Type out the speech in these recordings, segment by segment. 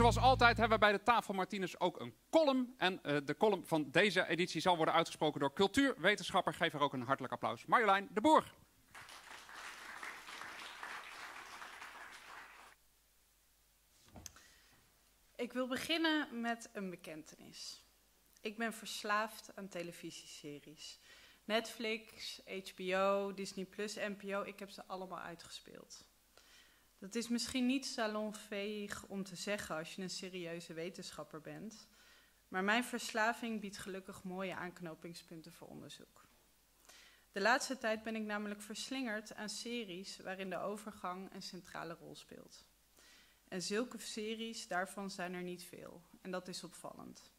zoals altijd hebben we bij de Tafel Martinez ook een column. En uh, de column van deze editie zal worden uitgesproken door cultuurwetenschapper. Geef er ook een hartelijk applaus. Marjolein de Boer. Ik wil beginnen met een bekentenis. Ik ben verslaafd aan televisieseries. Netflix, HBO, Disney NPO, ik heb ze allemaal uitgespeeld. Dat is misschien niet salonveeg om te zeggen als je een serieuze wetenschapper bent, maar mijn verslaving biedt gelukkig mooie aanknopingspunten voor onderzoek. De laatste tijd ben ik namelijk verslingerd aan series waarin de overgang een centrale rol speelt. En zulke series, daarvan zijn er niet veel. En dat is opvallend.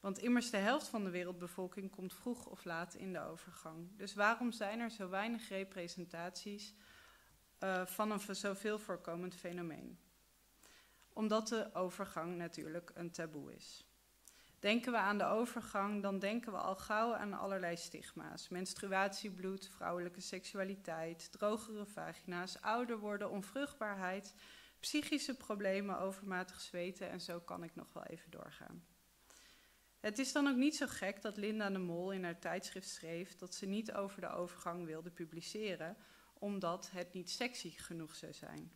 Want immers de helft van de wereldbevolking komt vroeg of laat in de overgang. Dus waarom zijn er zo weinig representaties uh, van een zoveel voorkomend fenomeen? Omdat de overgang natuurlijk een taboe is. Denken we aan de overgang, dan denken we al gauw aan allerlei stigma's. Menstruatiebloed, vrouwelijke seksualiteit, drogere vagina's, ouder worden, onvruchtbaarheid, psychische problemen, overmatig zweten en zo kan ik nog wel even doorgaan. Het is dan ook niet zo gek dat Linda de Mol in haar tijdschrift schreef dat ze niet over de overgang wilde publiceren, omdat het niet sexy genoeg zou zijn.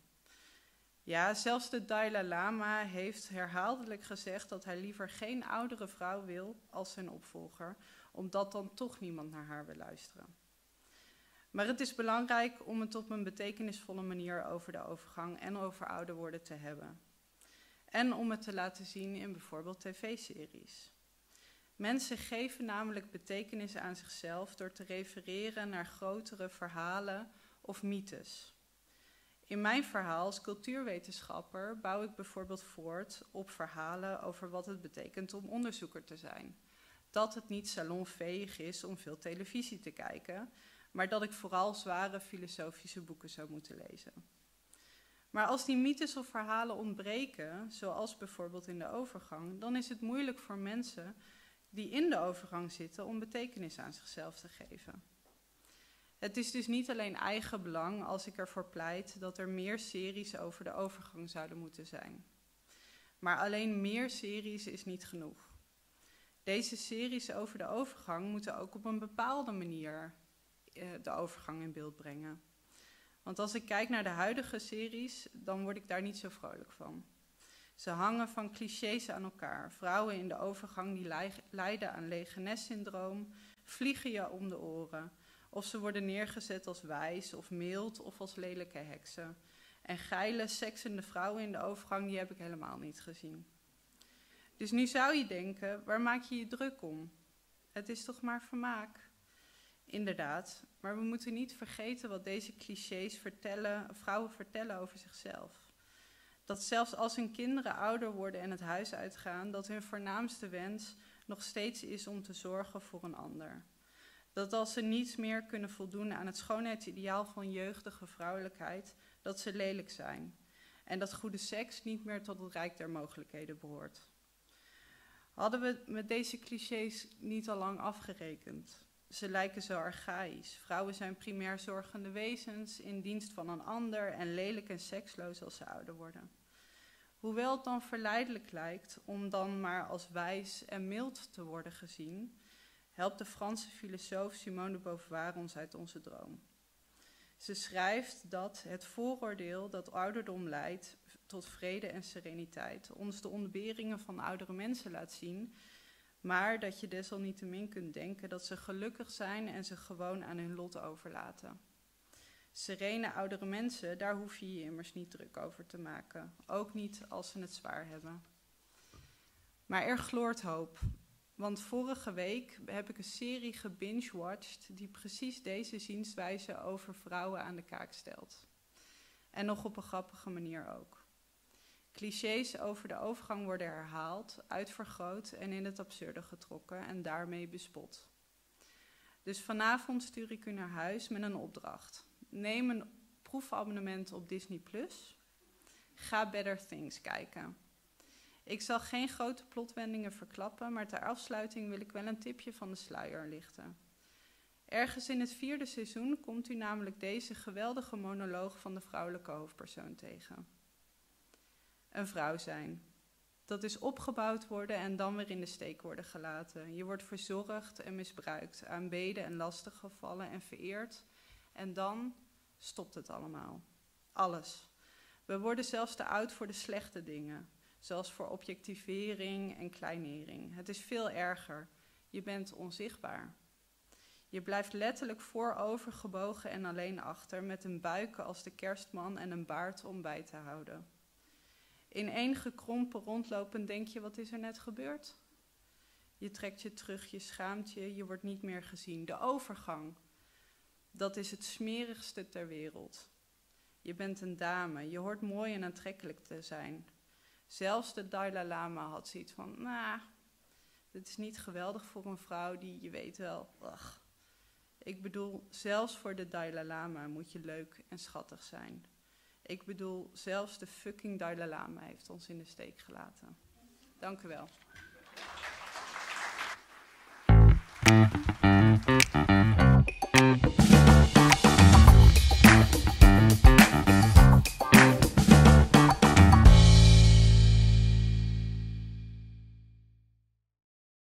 Ja, zelfs de Dalai Lama heeft herhaaldelijk gezegd dat hij liever geen oudere vrouw wil als zijn opvolger, omdat dan toch niemand naar haar wil luisteren. Maar het is belangrijk om het op een betekenisvolle manier over de overgang en over ouder worden te hebben. En om het te laten zien in bijvoorbeeld tv-series. Mensen geven namelijk betekenis aan zichzelf door te refereren naar grotere verhalen of mythes. In mijn verhaal als cultuurwetenschapper bouw ik bijvoorbeeld voort op verhalen over wat het betekent om onderzoeker te zijn. Dat het niet salonveeg is om veel televisie te kijken, maar dat ik vooral zware filosofische boeken zou moeten lezen. Maar als die mythes of verhalen ontbreken, zoals bijvoorbeeld in de overgang, dan is het moeilijk voor mensen die in de overgang zitten om betekenis aan zichzelf te geven. Het is dus niet alleen eigen belang als ik ervoor pleit dat er meer series over de overgang zouden moeten zijn. Maar alleen meer series is niet genoeg. Deze series over de overgang moeten ook op een bepaalde manier eh, de overgang in beeld brengen. Want als ik kijk naar de huidige series, dan word ik daar niet zo vrolijk van. Ze hangen van clichés aan elkaar. Vrouwen in de overgang die lijden aan Legenes-syndroom, vliegen je om de oren. Of ze worden neergezet als wijs of mild of als lelijke heksen. En geile, seksende vrouwen in de overgang, die heb ik helemaal niet gezien. Dus nu zou je denken, waar maak je je druk om? Het is toch maar vermaak? Inderdaad, maar we moeten niet vergeten wat deze clichés vertellen, vrouwen vertellen over zichzelf. Dat zelfs als hun kinderen ouder worden en het huis uitgaan, dat hun voornaamste wens nog steeds is om te zorgen voor een ander. Dat als ze niets meer kunnen voldoen aan het schoonheidsideaal van jeugdige vrouwelijkheid, dat ze lelijk zijn. En dat goede seks niet meer tot het rijk der mogelijkheden behoort. Hadden we met deze clichés niet al lang afgerekend? Ze lijken zo archaïs. Vrouwen zijn primair zorgende wezens in dienst van een ander en lelijk en seksloos als ze ouder worden. Hoewel het dan verleidelijk lijkt om dan maar als wijs en mild te worden gezien, helpt de Franse filosoof Simone de Beauvoir ons uit onze droom. Ze schrijft dat het vooroordeel dat ouderdom leidt tot vrede en sereniteit ons de ontberingen van oudere mensen laat zien maar dat je desalniettemin kunt denken dat ze gelukkig zijn en zich gewoon aan hun lot overlaten. Serene oudere mensen, daar hoef je je immers niet druk over te maken, ook niet als ze het zwaar hebben. Maar er gloort hoop, want vorige week heb ik een serie gebingewatcht die precies deze zienswijze over vrouwen aan de kaak stelt. En nog op een grappige manier ook. Clichés over de overgang worden herhaald, uitvergroot en in het absurde getrokken en daarmee bespot. Dus vanavond stuur ik u naar huis met een opdracht. Neem een proefabonnement op Disney Plus. Ga Better Things kijken. Ik zal geen grote plotwendingen verklappen, maar ter afsluiting wil ik wel een tipje van de sluier lichten. Ergens in het vierde seizoen komt u namelijk deze geweldige monoloog van de vrouwelijke hoofdpersoon tegen een vrouw zijn. Dat is opgebouwd worden en dan weer in de steek worden gelaten. Je wordt verzorgd en misbruikt, aanbeden en lastiggevallen en vereerd. En dan stopt het allemaal. Alles. We worden zelfs te oud voor de slechte dingen, zoals voor objectivering en kleinering. Het is veel erger. Je bent onzichtbaar. Je blijft letterlijk voorovergebogen en alleen achter, met een buiken als de kerstman en een baard om bij te houden. In één gekrompen rondlopen denk je, wat is er net gebeurd? Je trekt je terug, je schaamt je, je wordt niet meer gezien. De overgang, dat is het smerigste ter wereld. Je bent een dame, je hoort mooi en aantrekkelijk te zijn. Zelfs de Dalai Lama had zoiets van, nou, dit is niet geweldig voor een vrouw die, je weet wel, ach. Ik bedoel, zelfs voor de Dalai Lama moet je leuk en schattig zijn. Ik bedoel, zelfs de fucking Dalai Lama heeft ons in de steek gelaten. Dank u wel.